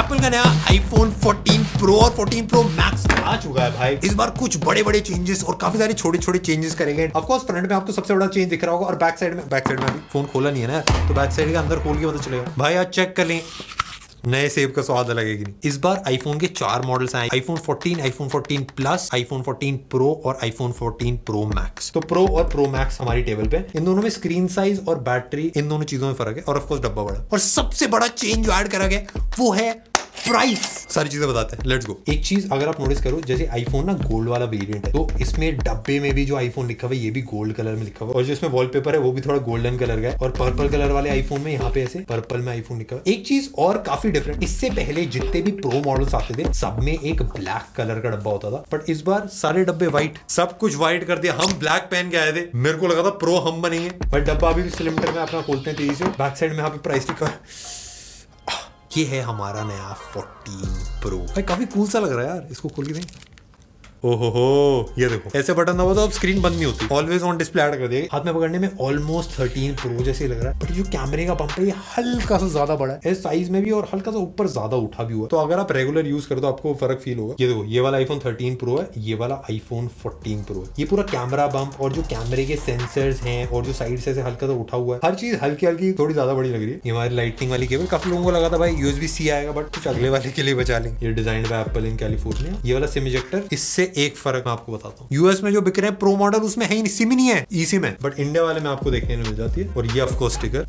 Apple का नया iPhone 14 pro और 14 प्रो मैक्स आ चुका है भाई। इस बार कुछ बड़े बड़े चेंजेस और काफ़ी सारे छोटे छोटे चेंजेस करेंगे। ऑफ़ कोर्स फ्रंट में आपको सबसे बड़ा चेंज दिख रहा होगा और बैक साइड में बैक साइड में फ़ोन खोला नहीं है ना तो बैक साइड के अंदर खोल के पता चलेगा। भाई आज चेक कर लें। नए सेब का स्वाद अलग है नहीं। इस बार आईफोन के चार मॉडल्स आए। IPhone 14, iPhone 14 plus iPhone 14 pro और आईफोन 14 प्रो मैक्स तो प्रो और प्रो मैक्स हमारी टेबल पे। इन दोनों में स्क्रीन साइज़ और बैटरी इन दोनों चीज़ों में फ़र्क है। और ऑफकोर्स डब्बा बड़ा। और सबसे बड़ा चेंज जो ऐड करा गया वो है प्राइस सारी चीज़ें बताते हैं। लेट्स गो एक चीज़ अगर आप नोटिस करो, जैसे आईफोन ना गोल्ड वाला वेरिएंट है तो इसमें डब्बे में भी जो आईफोन लिखा हुआ है, ये भी गोल्ड कलर में लिखा हुआ है। और जो इसमें वॉलपेपर है, वो भी थोड़ा गोल्डन कलर का है। और पर्पल कलर वाले आईफोन में यहाँ पे ऐसे पर्पल में आईफोन लिखा हुआ एक चीज़ और काफ़ी डिफरेंट इससे पहले जितने भी प्रो मॉडल्स आते थे, सब में एक ब्लैक कलर का डब्बा होता था। बट इस बार सारे डब्बे व्हाइट सब कुछ व्हाइट कर दिया। हम ब्लैक पहन के आए थे। मेरे को लगा था प्रो हम बनेंगे। बट डब्बा अभी भी सिलेंडर में अपना खोलते हैं तेज़ी से। बैक साइड में यहाँ पे प्राइस लिखा है। ये है हमारा नया 14 प्रो भाई, काफ़ी कूल सा लग रहा है यार, इसको खोल के दें ओहो ये देखो। ऐसे बटन दबाओ तो अब स्क्रीन बंद नहीं होती। ऑलवेज ऑन डिस्प्ले ऐड कर दिया। हाथ में पकड़ने में ऑलमोस्ट 13 प्रो जैसे लग रहा है। बट जो कैमरे का पंप है, ये हल्का सा ज़्यादा बड़ा है। साइज़ में भी और हल्का सा ऊपर ज़्यादा उठा भी हुआ तो अगर आप रेगुलर यूज़ करो तो आपको फ़र्क फील होगा। ये देखो, ये वाला आईफोन 13 प्रो है, ये वाला आईफोन 14 प्रो है। ये पूरा कैमरा बम्प और जो कैमरे के सेंसर्स हैं और जो साइड से हल्का सा उठा हुआ है, हर चीज़ हल्की हल्की थोड़ी ज़्यादा बड़ी लग रही है। ये हमारी लाइटिंग वाली केबल काफ़ी लोगों को लगा था, भाई यूएसबी सी आएगा बट कुछ अगले वाले के लिए बचा लें ये design by Apple in California ये वाला सिम इजेक्टर इससे एक फ़र्क मैं आपको बताता हूँ। यूएस में जो बिक रहे हैं प्रो मॉडल उसमें है ही नहीं सिम ही नहीं है। ई सिम है बट इंडिया वाले में आपको देखने मिल जाती है। और ये of course sticker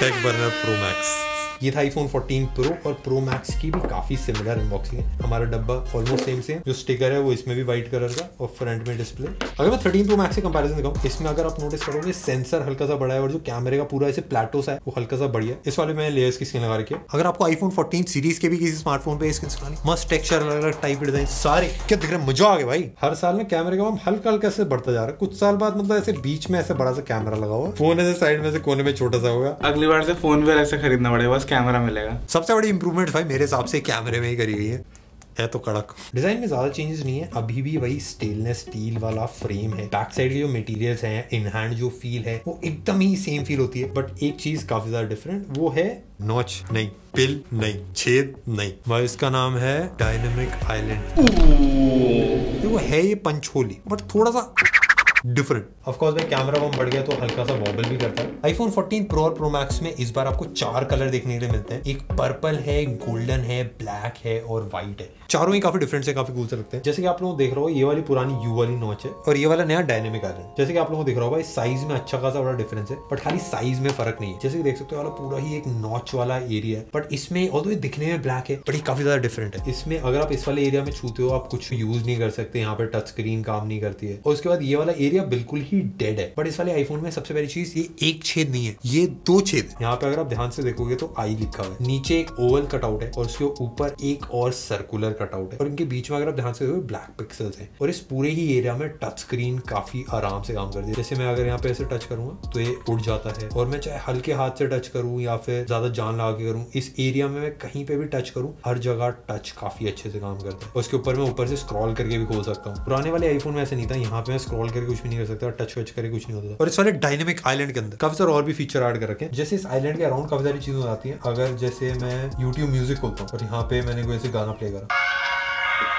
tech burner pro max ये था आईफोन 14 प्रो और प्रो मैक्स की भी काफ़ी सिमिलर अनबॉक्सिंग है। हमारा डब्बा ऑलमोस्ट सेम सेम जो स्टिकर है, वो इसमें भी व्हाइट कलर का और फ्रंट में डिस्प्ले अगर मैं 13 प्रो मैक्स से कंपैरिजन दिखाऊँ, इसमें अगर आप नोटिस करोगे सेंसर हल्का सा बड़ा है और जो कैमरे का पूरा ऐसे प्लेटो सा है, वो हल्का सा बढ़िया इस वाले में लेयर्स की स्किन लगा रखी है। अगर आपको आईफोन फोर्टीन सीरीज़ के भी किसी स्मार्टफ़ोन पे स्क्रीन लगानी मस्त टेक्सचर अलग अलग टाइप डिज़ाइन सारे। क्या दिख रहे मज़ा आ गया भाई। हर साल में कैमरे का हम हल्का हल्का से बढ़ता जा रहा है। कुछ साल बाद मतलब ऐसे बीच में ऐसे बड़ा सा कैमरा लगा हुआ फ़ोन ऐसे साइड में से कोने में छोटा सा होगा अगली बार से फ़ोन भी ऐसे खरीदना पड़ेगा। बस कैमरा मिलेगा। सबसे बड़ी इंप्रूवमेंट भाई मेरे हिसाब से कैमरे में ही करी गई है। है तो कड़क। डिज़ाइन में ज़्यादा चेंजेस नहीं है। अभी भी वही स्टेनलेस स्टील वाला फ्रेम है। बैक साइड के जो मटेरियल्स हैं इन हैंड जो फील है वो एकदम ही सेम फील होती है। बट एक चीज़ काफ़ी ज़्यादा डिफरेंट वो है नॉच नहीं पिल नहीं छेद नहीं। भाई इसका नाम है डायनेमिक आइलैंड वो है ये पंचोली बट थोड़ा सा डिफरेंट ऑफकोर्स भाई कैमरा वम बढ़ गया तो हल्का सा वॉबल भी करता है। आईफोन 14 प्रो और प्रो मैक्स में इस बार आपको चार कलर देखने के लिए मिलते हैं। एक पर्पल है गोल्डन है ब्लैक है और व्हाइट है। चारों ही काफ़ी डिफरेंट से काफ़ी कूल से लगते हैं। जैसे कि आप लोग देख रहे हो ये वाली पुरानी यू वाली नॉच है और ये वाला नया डायनेमिक आ रहा है। जैसे कि आप लोगों को देख रहा होगा साइज़ में अच्छा खासा बड़ा डिफरेंस है बट खाली साइज़ में फ़र्क नहीं है। जैसे कि देख सकते हो वाला पूरा ही एक नॉच वाला एरिया है। बट इसमें और तो ये दिखने में ब्लैक है बट ये काफ़ी ज़्यादा डिफरेंट है। इसमें अगर आप इस वाले एरिया में छूते हो आप कुछ यूज़ नहीं कर सकते यहाँ पे टच स्क्रीन काम नहीं करती है। और उसके बाद ये वाला एरिया बिल्कुल ही डेड है। बट इस वाले आईफोन में सबसे पहली चीज़, ये एक छेद नहीं है, ये दो छेद। यहाँ पे अगर आप ध्यान से देखोगे तो आई लिखा हुआ है। नीचे एक ओवल कटआउट है और उसके ऊपर एक और सर्कुलर कटआउट है। और इनके बीच में अगर आप ध्यान से देखोगे ब्लैक पिक्सल्स हैं। और इस पूरे ही एरिया में टच स्क्रीन काफ़ी आराम से काम करती है। जैसे मैं अगर यहाँ पे ऐसे टच करूँगा तो ये उड़ जाता है। और मैं चाहे हल्के हाथ से टच करूँ या फिर ज़्यादा जान लगा के करूँ, इस एरिया में मैं कहीं पे भी टच करूँ, हर जगह टच काफ़ी अच्छे से काम करता है। उसके ऊपर मैं ऊपर से स्क्रॉल करके भी खोल सकता हूँ। पुराने वाले आईफोन में ऐसे नहीं था। यहाँ पे मैं स्क्रॉल करके कुछ भी नहीं कर सकता टच वच करके कुछ नहीं होता। और इस वाले डायनेमिक आइलैंड के अंदर काफ़ी सारे और भी फीचर एड कर रखे जैसे इस आइलैंड के अराउंड काफ़ी सारी चीज़ें आती है, अगर जैसे मैं यूट्यूब म्यूज़िक खोलता हूँ और यहाँ पे मैंने कोई ऐसे गाना प्ले करा।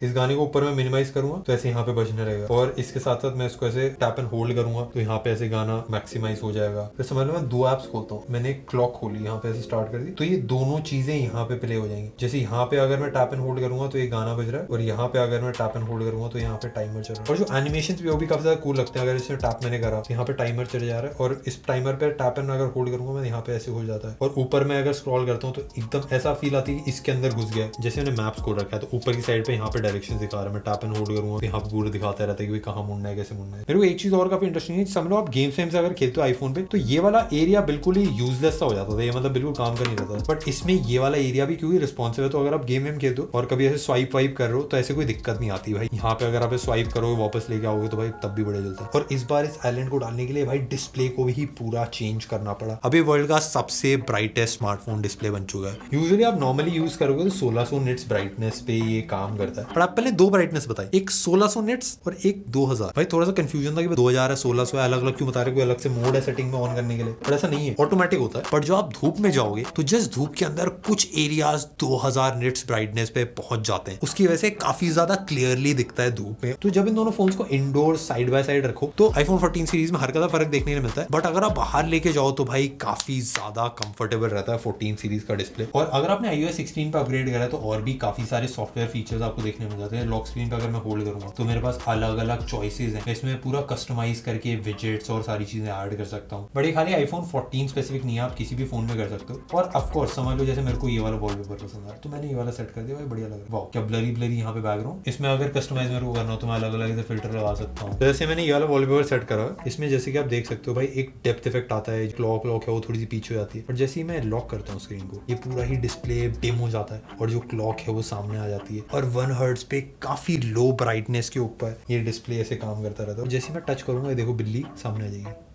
इस गाने को ऊपर में मिनिमाइज करूँगा तो ऐसे यहाँ पे बजने रहेगा और इसके साथ साथ मैं इसको ऐसे टैप एंड होल्ड करूँगा तो यहाँ पे ऐसे गाना मैक्सिमाइज हो जाएगा फिर समझ लो मैं दो एप्स खोलता हूँ मैंने एक क्लॉक खोली यहाँ पे ऐसे स्टार्ट कर दी तो ये दोनों चीज़ें यहाँ पे प्ले हो जाएँगी जैसे यहाँ पे अगर मैं टैप एंड होल्ड करूँगा तो ये गाना बज रहा है और यहाँ पे अगर मैं टैप एंड होल्ड करूँगा तो यहाँ पे टाइमर चल रहा है और जो एनिमेशन भी वो भी काफ़ी ज़्यादा कूल लगते हैं अगर इसमें टैप मैंने करा तो यहाँ पे टाइमर चले जा रहा है और इस टाइमर पे टैप एंड अगर होल्ड करूँगा मैं यहाँ पे ऐसे हो जाता है और ऊपर में अगर स्क्रॉल करता हूँ तो एकदम ऐसा फील आती है इसके अंदर घुस गया जैसे मैंने मैप्स खोल रखा है तो ऊपर की साइड पे यहाँ पे डायरेक्शन दिखा रहा है। मैं टैप एंड होल्ड करूँगा यहाँ पे पूरा दिखाता रहता है कि कहाँ मुड़ना है, कैसे मुड़ना है। मेरे को एक चीज़ और काफ़ी इंटरेस्टिंग है, समझ आप गेम सेम से अगर खेलते हो आईफोन पे तो ये वाला एरिया बिल्कुल ही यूजलेस सा हो जाता था, ये मतलब बिल्कुल काम का नहीं रहता बट इसमें ये वाला एरिया भी क्योंकि रिस्पॉन्सिव है तो अगर आप गेम वेम खेलते हो और कभी ऐसे स्वाइप वाइप कर रहे हो तो ऐसे कोई दिक्कत नहीं आती भाई। यहाँ पे अगर आप स्वाइप करोगे, वापस लेके आओगे तो भाई तब भी बड़े जलता है। और इस बार इस आइलैंड को डालने के लिए भाई डिस्प्ले को भी पूरा चेंज करना पड़ा। अभी वर्ल्ड का सबसे ब्राइटेस्ट स्मार्टफ़ोन डिस्प्ले बन चुका है। यूजली आप नॉर्मली यूज़ करोगे तो 1600 निट्स ब्राइटनेस पे ये काम करता है। और एप्पल ने दो ब्राइटनेस बताई एक 1600 निट्स और एक 2000 भाई, थोड़ा सा कंफ्यूजन था कि 2000 है 1600 है अलग अलग क्यों बता रहे कोई अलग से मोड है सेटिंग में ऑन करने के लिए? पर ऐसा नहीं है। ऑटोमेटिक होता है। पर जो आप धूप में जाओगे तो जस्ट धूप के अंदर कुछ एरियाज़ 2000 निट्स ब्राइटनेस पे पहुँच जाते हैं, उसकी वजह से काफ़ी ज़्यादा क्लियरली दिखता है धूप में। तो जब इन दोनों फ़ोन को इंडोर साइड बाय साइड रखो तो आईफोन 14 सीरीज़ में हर का फ़र्क देखने को मिलता है। बट अगर आप बाहर लेके जाओ तो भाई काफ़ी ज़्यादा कंफर्टेबल रहता है 14 सीरीज़ का डिस्प्ले और अगर आपने iOS 16 पे अपग्रेड करा तो और भी काफ़ी सारे सॉफ्टवेयर फीचर्स आपको देखने मिल जाते हैं। लॉक स्क्रीन पे अगर मैं होल्ड करूँगा तो मेरे पास अलग अलग चॉइसेस हैं। इसमें पूरा कस्टमाइज करके विजेट्स और सारी चीज़ें ऐड कर सकता हूँ। बट खाली आईफोन 14 स्पेसिफिक नहीं है, आप किसी भी फ़ोन में कर सकते हो। और ऑफकोर्स समझ लो जैसे मेरे को ये वाला वॉलपेपर पसंद है तो मैंने ये वाला सेट कर दिया, भाई बढ़िया लग रहा है। क्या ब्लरी ब्लरी यहाँ पे बैकग्राउंड इसमें अगर कस्टमाइज मेरे को करना हो तो मैं अलग अलग फ़िल्टर लगा सकता हूँ। जैसे मैंने ये वाला वॉलपेपर सेट करा, इसमें जैसे कि आप देख सकते हो, भाई एक डेप्थ इफ़ेक्ट आता है क्लॉक लॉक है, वो थोड़ी सी पीछे हो जाती है। और जैसे ही मैं लॉक करता हूँ स्क्रीन को, ये पूरा ही डिस्प्ले डिम हो जाता है, और जो क्लॉक है वो सामने आ जाती है। और वन हर्ट्स पे काफ़ी लो ब्राइटनेस के ऊपर ये डिस्प्ले ऐसे काम करता रहता है। जैसे मैं टच करूँगा देखो बिल्ली सामने आ जाएगी।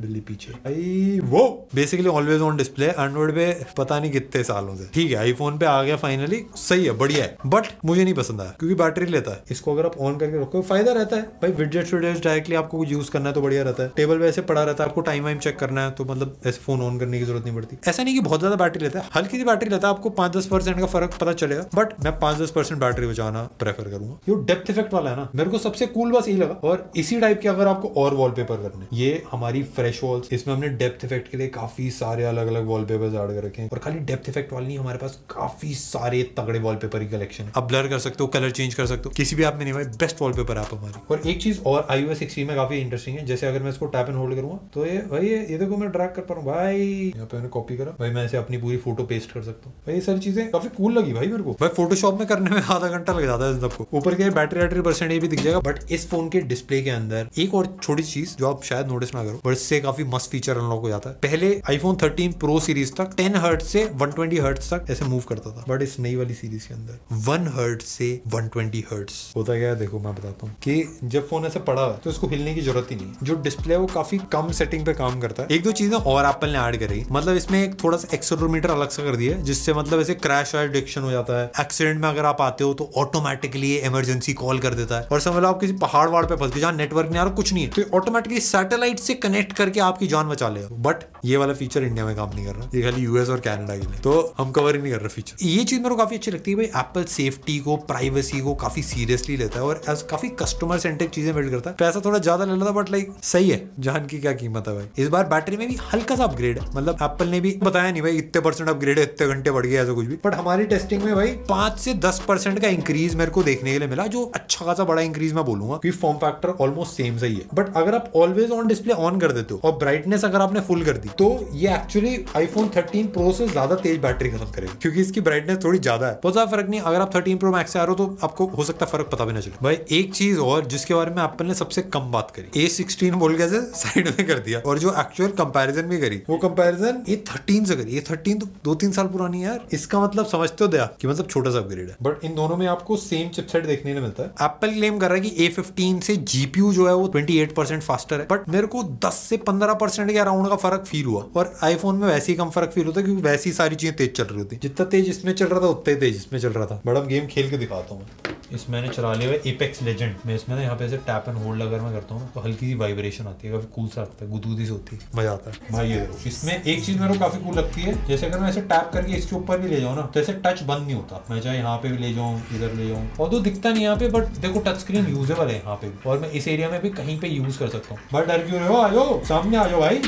बिल्ली पीछे। भाई वो। Basically always on display Android पे पता नहीं कितने सालों से। ठीक है आईफोन पे आ गया फाइनली सही है, बढ़िया है। बट मुझे नहीं पसंद आया, क्योंकि बैटरी लेता है। इसको अगर आप ऑन करके रखो, फ़ायदा रहता है। भाई विडजेट विडजेट डायरेक्टली आपको यूज़ करना है तो बढ़िया रहता है। टेबल पे ऐसे पड़ा रहता है, आपको टाइम वाइम चेक करना है तो मतलब ऐसे फ़ोन ऑन करने की ज़रूरत नहीं पड़ती। ऐसा नहीं कि बहुत ज़्यादा बैटरी लेता है। हल्की सी बैटरी लेता है, आपको पाँच दस परसेंट का फ़र्क पता चलेगा। बट मैं पाँच दस परसेंट बैटरी बचाना प्रेफर करूँगा। ये डेप्थ इफ़ेक्ट वाला है ना, मेरे को सबसे कूल बस यही लगा। और इसी टाइप के अगर आपको और वॉलपेपर करने ये हमारी फ्रेश वॉल्स इसमें हमने डेप्थ इफ़ेक्ट के लिए काफ़ी सारे अलग अलग वॉलपेपर्स ऐड कर रखे हैं। और खाली डेप्थ इफ़ेक्ट वाले नहीं, हमारे पास काफ़ी सारे तगड़े वॉलपेपर की कलेक्शन है। आप ब्लर कर सकते हो कलर चेंज कर सकते हो। किसी भी ऐप में नहीं भाई बेस्ट वॉलपेपर ऐप हमारी। और एक चीज़ और आई ओ में काफ़ी इंटरेस्टिंग है। जैसे अगर मैं इसको टैप एंड होल्ड करूँगा तो ये, भाई ये देखो मैं ड्रैग कर पा रहा हूँ। भाई, यहाँ पे मैंने कॉपी करा। भाई मैं ऐसे अपनी पूरी फ़ोटो पेस्ट कर सकता हूँ। भाई ये सारी चीज़ें काफ़ी कूल लगी भाई मेरे को। भाई फोटोशॉप में करने में आधा घंटा लग जाता है सबको। ऊपर के बैटरी बैटरी परसेंट ये भी दिख जाएगा। बट इस फ़ोन के डिस्प्ले के अंदर एक और छोटी चीज़ जो आप शायद नोटिस ना करो बट इससे काफ़ी मस्त फीचर अनलॉक हो जाता है। पहले आईफोन 13 प्रो सीरीज़ तक 10 हर्ट से 120 हर्ट तक ऐसे मूव करता था बट इस नई वाली सीरीज़ के अंदर 1 हर्ट से 120 हर्ट होता क्या है? देखो, मैं बताता हूँ कि जब फ़ोन ऐसे पड़ा है तो इसको हिलने की ज़रूरत ही नहीं जो डिस्प्ले है, वो काफ़ी कम सेटिंग पे काम करता है। एक दो चीज़ें और एप्पल ने ऐड करी। मतलब इसमें एक थोड़ा सा एक्सोमीटर अलग से कर दिया जिससे मतलब ऐसे क्रैश डिक्शन हो जाता है। एक्सीडेंट में अगर आप आते हो तो ऑटोमेटिकली इमरजेंसी कॉल कर देता है। और समझ लो आप किसी पहाड़ वाड़ पे फंस गए, जहाँ नेटवर्क नहीं आ रहा, कुछ नहीं है। तो ऑटोमेटिकली सैटेलाइट से कनेक्ट करके आपकी जान बचा लेगा बट ये वाला फीचर इंडिया में काम नहीं कर रहा। ये खाली यूएस और कैनेडा के लिए तो हम कवर ही नहीं कर रहे फीचर ये चीज़ मेरे को काफ़ी अच्छी लगती है भाई। एप्पल सेफ्टी को प्राइवेसी को काफ़ी सीरियसली लेता है और एज काफ़ी कस्टमर सेंट्रिक चीज़ें बिल्ड करता है। पैसा थोड़ा ज़्यादा ले लेता बट लाइक सही है। जान की क्या कीमत है भाई। इस बार बैटरी में भी हल्का सा अपग्रेड है। मतलब एप्पल ने भी बताया नहीं भाई, इतने परसेंट अपग्रेड है, इतने घंटे बढ़ गया ऐसा कुछ भी। बट हमारी टेस्टिंग में भाई पाँच से दस परसेंट का इंक्रीज मेरे को देखने के लिए मिला, जो अच्छा खासा बड़ा इंक्रीज मैं बोलूँगा, क्योंकि फॉर्म फैक्टर ऑलमोस्ट सेम सही है। बट अगर आप ऑलवेज ऑन डिस्प्ले ऑन कर देते हो और ब्राइटनेस अगर आपने फुल कर दी तो ये एक्चुअली आईफोन 13 प्रो से ज़्यादा तेज बैटरी खत्म करेगा, क्योंकि इसकी ब्राइटनेस थोड़ी ज़्यादा है। बहुत ज़्यादा फ़र्क नहीं, अगर आप 13 प्रो मैक्स से आ रहे हो तो आपको हो सकता है फ़र्क पता भी ना चले। भाई, एक चीज़ और जिसके बारे में एप्पल ने सबसे कम बात करी ए सिक्सटीन बोल के साइड में कर दिया, और जो एक्चुअल कंपेरिजन भी करी, वो कंपेरिजन ए थर्टीन से करी। ए थर्टीन तो दो तीन साल पुरानी है यार। इसका मतलब समझते हो दया कि मतलब छोटा सा अपग्रेड है। बट इन दोनों में आपको सेम चिपसेट देखने को मिलता है। एप्पल क्लेम कर रहा है कि ए फिफ्टीन से जीपीयू जो है वो ट्वेंटी एट परसेंट फास्टर है। बट मेरे को दस से पंद्रह परसेंट के अराउंड का फ़र्क फील हुआ। और आईफोन में वैसे ही कम फ़र्क फील होता है क्योंकि वैसी सारी चीज़ें तेज चल रही होती जितना तेज इसमें चल रहा था, उतना ही तेज इसमें चल रहा था। बड़ा गेम खेल के दिखाता हूँ इसमें मैंने चला लिया है एपेक्स लेजेंड में इसमें ना यहाँ पे ऐसे टैप एंड होल्ड अगर मैं करता हूँ तो हल्की सी वाइब्रेशन आती है काफ़ी कूल सा लगता है गुदगुदी से होती है। मज़ा आता है। भाई ये इसमें एक चीज़ मेरे को काफ़ी कूल लगती है जैसे अगर मैं ऐसे टैप करके इसके ऊपर भी ले जाऊँ ना तो ऐसे टच बंद नहीं होता। मैं चाहे यहाँ पे भी ले जाऊँ इधर ले जाऊँ और तो दिखता नहीं यहाँ पे बट देखो टच स्क्रीन यूजेबल है यहाँ पे और मैं इस एरिया में भी कहीं पे यूज़ कर सकता हूँ। बट डर क्यों रहे हो? आ जाओ सामने आ जाओ भाई।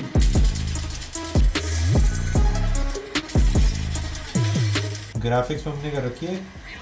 ग्राफिक्स में हमने कर रखी है?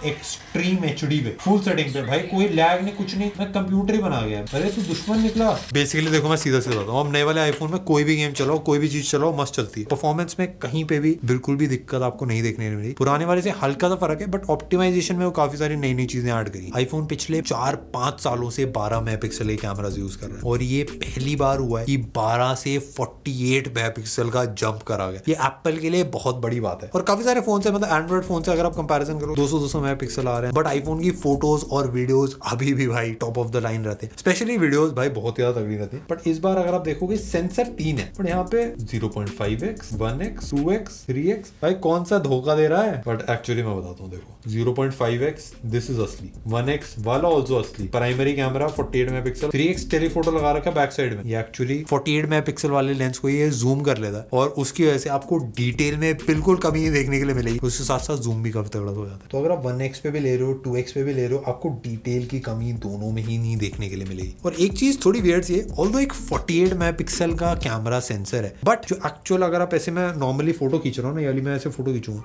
एक्सट्रीम एच पे फुल सेटिंग पे। भाई, कोई लैग नहीं, कुछ नहीं। मैं कंप्यूटर ही बना गया। अरे, तू दुश्मन निकला। बेसिकली देखो, मैं सीधा सीधा अब नए वाले आईफोन में कोई भी गेम चलाओ, कोई भी चीज़ चलाओ, मस्त चलती है। परफॉर्मेंस में कहीं पे भी बिल्कुल भी दिक्कत आपको नहीं देखने मिली। पुराने वाले से हल्का सा फ़र्क है बट ऑप्टिमाइजेशन में वो काफ़ी सारी नई नई चीज़ें ऐड करी। आईफोन पिछले चार पाँच सालों से बारह मेगा पिक्सल कैमरा यूज़ कर रहे हैं। और ये पहली बार हुआ है कि बारह से फोर्टी एट मेगा पिक्सल का जंप करा गया। ये एप्पल के लिए बहुत बड़ी बात है। और काफ़ी सारे फ़ोन से मतलब एंड्रॉइड फ़ोन से अगर आप कंपेरिजन करो, दो सौ दो सौ मेगा पिक्सल आ रहे हैं बट आईफोन की फ़ोटोज़ और वीडियोज़ अभी भी भाई टॉप ऑफ़ द लाइन रहते हैं। स्पेशली वीडियोज़ भाई बहुत ज़्यादा तगड़ी रहती है। बट इस बार अगर आप देखोगे सेंसर तीन है। बट यहाँ पे zero point five x one x two x three x भाई कौन सा धोखा दे रहा है? बट एक्चुअली मैं बताता हूँ, देखो zero point five x this is असली। वन एक्स वाला ऑल्सो असली। Primary camera forty eight megapixel three x telephoto लगा रखा है बैक साइड में। Actually forty eight mega pixel वाले लेंस को ये जूम कर लेता है। और उसकी वजह से आपको डिटेल में बिल्कुल कमी देखने के लिए मिलेगी। उसके साथ साथ जूम भी काफ़ी तगड़ा हो जाता है। तो अगर आप वन एक्स पे भी ले रहे हो टू एक्स पे भी ले रहे हो, आपको डिटेल की कमी दोनों में ही नहीं देखने के लिए मिलेगी। और एक चीज़ थोड़ी वेयर सी है ऑल एक फोर्टी एट मेगा पिक्सल का कैमरा सेंसर है बट जो एक्चुअल अगर आप ऐसे में नॉर्मली फ़ोटो खींच रहा हूँ ना ये मैं ऐसे फ़ोटो खींचूँगा।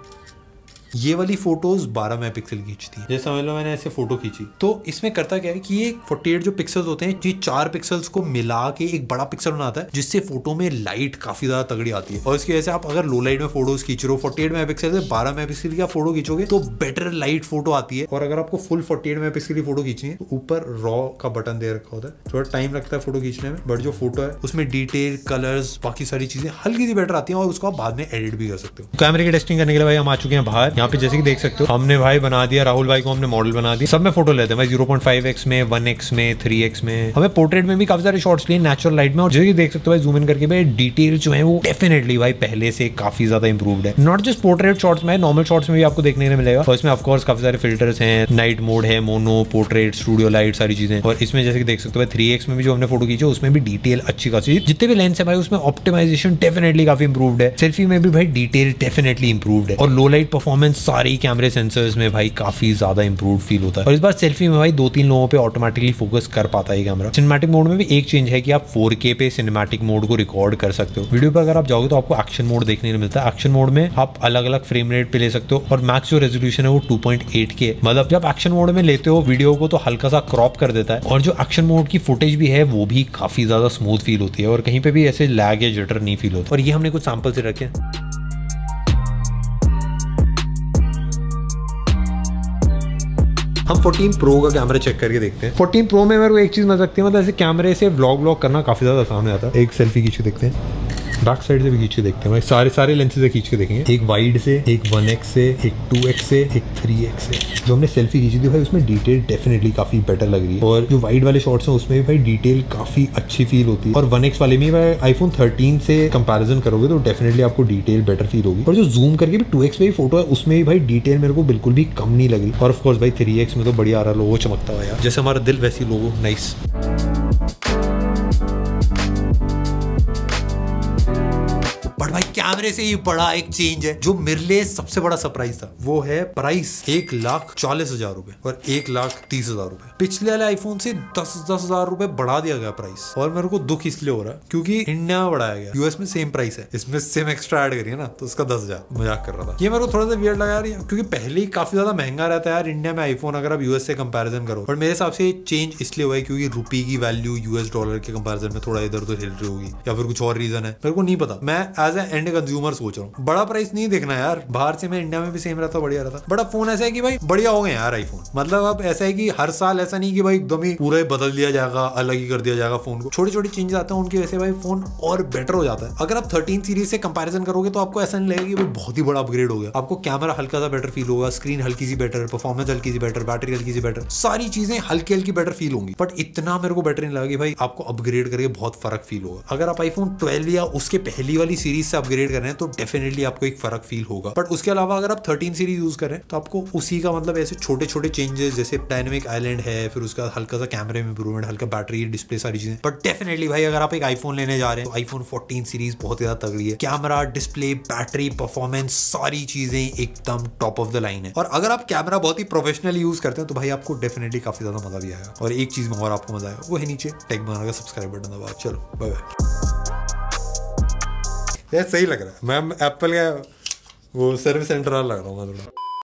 ये वाली फ़ोटोज़ 12 मेगापिक्सल खींचती है जैसे समझ लो मैंने ऐसे फ़ोटो खींची। तो इसमें करता क्या है कि ये 48 जो पिक्सल्स होते हैं ये चार पिक्सल्स को मिला के एक बड़ा पिक्सल बनाता है जिससे फ़ोटो में लाइट काफ़ी ज़्यादा तगड़ी आती है। और इसकी वजह से आप अगर लो लाइट में फ़ोटोज़ खींच रहे हो फोर्टी एट मेगापिक्सल से बारह मेगापिक्सल की फ़ोटो खींचोगे तो बेटर लाइट फ़ोटो आती है। और अगर आपको फुल फोर्टी एट मेगापिक्सल की फ़ोटो खींचनी है तो ऊपर रॉ का बटन दे रखा होता है। थोड़ा टाइम लगता है फ़ोटो खींचने में बट जो फ़ोटो है उसमें डिटेल कलर्स बाकी सारी चीज़ें हल्की सी बेटर आती है और उसको आप बाद में एडिट भी कर सकते हो। कैमरे की टेस्टिंग करने के लिए भाई हम आ चुके हैं बाहर। यहाँ पे जैसे कि देख सकते हो, हमने भाई बना दिया, राहुल भाई को हमने मॉडल बना दिया। सब में फ़ोटो लेते हैं भाई ज़ीरो में वन एक्स में थ्री एक्स में। हमें पोर्ट्रेट में भी काफ़ी सारे शॉर्ट्स लिए नेचुरल लाइट में। और जैसे देख सकते हो भाई जूम इन करके भाई डिटेल जो है वो डेफिनेटली भाई पहले से काफ़ी ज़्यादा इंप्रूव्ड है। नॉट जस्ट पोर्ट्रेट शॉर्ट्स में नॉर्मल शॉर्ट्स में भी आपको देखने को मिलेगा। और इसमें ऑफकोर्स काफ़ी सारे फिल्टर्स हैं नाइट मोड है मोनो पोर्ट्रेट स्टूडियो लाइट सारी चीज़ें। और इसमें जैसे कि देख सकते हो थ्री एक्स में भी जो हमने फ़ोटो खींचे, उसमें भी डिटेल अच्छी खासी जितने भी लेंस है भाई, उसमें ऑप्टिमाइजेशन डेफिनेटली काफ़ी इंप्रूव्ड है। सेल्फी में भी भाई डिटेल डेफिनेटली इंप्रूव्ड है। और लो लाइट परफॉर्मेंस सारे कैमरे सेंसर्स में भाई काफ़ी ज़्यादा इंप्रूव फील होता है। और इस बार सेल्फी में भाई दो तीन लोगों पे ऑटोमेटिकली फोकस कर पाता है कैमरा सिनेमैटिक मोड में भी एक चेंज है कि आप 4K पे सिनेमैटिक मोड को रिकॉर्ड कर सकते हो। वीडियो पर अगर आप जाओगे तो आपको एक्शन मोड देखने को मिलता है। एक्शन मोड में आप अलग अलग फ्रेम रेट पे ले सकते हो और मैक्स जो रेजोल्यूशन है वो टू के मतलब जब एक्शन मोड में लेते हो वीडियो को तो हल्का सा क्रॉप कर देता है। और जो एक्शन मोड की फुटेज भी है, वो भी काफ़ी ज़्यादा स्मूथ फील होती है। और कहीं पे भी ऐसे लैग या जटर नहीं फील होता। और ये हमने कुछ सैंपल से रखे हम 14 प्रो का कैमरा चेक करके देखते हैं। 14 प्रो में मेरे को एक चीज़ मिल लगती है मतलब ऐसे कैमरे से व्लॉग व्लॉग करना काफ़ी ज़्यादा आसान हो जाता है। एक सेल्फी खींच के देखते हैं। बैक साइड से भी खींच के देखते हैं भाई। सारे सारे लेंस से खींच के देखेंगे। एक वाइड से, एक वन एक्स से, एक टू एक्स से, एक थ्री एक्स से। जो हमने सेल्फी खींची थी भाई, उसमें डिटेल डेफिनेटली काफ़ी बेटर लग रही है। और जो वाइड वाले शॉट्स हैं, उसमें भी भाई डिटेल काफ़ी अच्छी फील होती है। और वन एक्स वाले में भाई आईफोन थर्टीन से कंपेरिजन करोगे तो डेफिनेटली आपको डिटेल बेटर फील होगी। और जो जूम करके भी टू एक्स में भी फ़ोटो है, उसमें भी भाई डिटेल मेरे को बिल्कुल भी कम नहीं लगी। और ऑफकोर्स भाई थ्री एक्स में तो बढ़िया आ रहा लोगो चमकता हुआ यार। जैसे हमारा दिल, वैसी लोगो नाइस कैमरे से ही बड़ा एक चेंज है, जो मेरे लिए सबसे बड़ा सरप्राइज़ था। वो है प्राइस एक लाख चालीस हज़ार रूपए और एक लाख तीस हज़ार रूपए। पिछले वाले आईफोन से दस दस हज़ार रूपए बढ़ा दिया गया प्राइस और मेरे को दुख इसलिए हो रहा है, क्योंकि इंडिया में बढ़ाया गया। यूएस में सेम प्राइस है। इसमें सेम एक्स्ट्रा एड करिए ना तो उसका दस हज़ार। मज़ाक कर रहा था। ये मेरे को थोड़ा सा वियर लगा है क्योंकि पहले ही काफ़ी ज़्यादा महँगा रहता है यार इंडिया में आईफोन अगर आप यूएस से कंपेरिजन करो। और मेरे हिसाब से चेंज इसलिए हुआ है क्योंकि रुपी की वैल्यू यूएस डॉलर के कंपेरिजन में थोड़ा इधर उधर हिल रही होगी, या फिर कुछ और रीजन है। मेरे को नहीं पता। मैं एज ए एंड कंज्यूमर सोच रहा हूँ। बड़ा प्राइस नहीं देखना यार। बाहर से मैं इंडिया में भी सेम रहता बढ़िया रहता बड़ा फ़ोन ऐसा है कि भाई बढ़िया हो गए यार आईफोन मतलब अब ऐसा है कि हर साल ऐसा नहीं कि भाई एकदम ही पूरा बदल दिया जाएगा, अलग ही कर दिया जाएगा फ़ोन को। छोटे छोटे चेंजेस आते हैं, उनकी वजह से भाई फ़ोन और बेटर हो जाता है। अगर आप थर्टीन सीरीज़ से कंपेरिजन करोगे तो आपको ऐसा नहीं लगेगा कि भाई बहुत ही बड़ा अपग्रेड हो गया। आपको कैमरा हल्का सा बेटर फील होगा स्क्रीन हल्की सी बेटर परफॉर्मेंस हल्की सी बेटर बैटरी हल्की सी बेटर सारी चीज़ें हल्की हल्की बेटर फील होंगी। बट इतना मेरे को बेटर नहीं लगा कि भाई आपको अपग्रेड करके बहुत फ़र्क फील होगा। अगर आप आईफोन ट्वेल्व या उसके पहली वाली सीरीज़ से अपग्रेड कर रहे हैं तो डेफिनेटली आपको एक फ़र्क फील होगा। बट उसके अलावा अगर आप थर्टीन सीरीज़ यूज़ करें तो आपको उसी का मतलब ऐसे छोटे छोटे चेंजेस जैसे डायनेमिक आइलैंड है, फिर उसका हल्का सा कैमरे में इंप्रूवमेंट हल्का बैटरी डिस्प्ले सारी चीज़ें। बट डेफिनेटली भाई, अगर आप एक आईफोन लेने जा रहे हैं तो आईफोन फोर्टीन सीरीज़ बहुत ज़्यादा तगड़ी है। कैमरा डिस्प्ले बैटरी परफॉर्मेंस सारी चीज़ें एकदम टॉप ऑफ़ द लाइन है। और अगर आप कैमरा बहुत ही प्रोफेशनल यूज़ करते हैं तो भाई आपको डेफिनेटली काफ़ी ज़्यादा मज़ा भी आएगा। और एक चीज़ में और आपको मज़ा आएगा, वो है नीचे। टेक बना का सब्सक्राइब बटन दबा चलो बाय बाय सही लग रहा है। मैम एप्पल का वो सर्विस सेंटर वाला लग रहा हूँ मैं थोड़ा।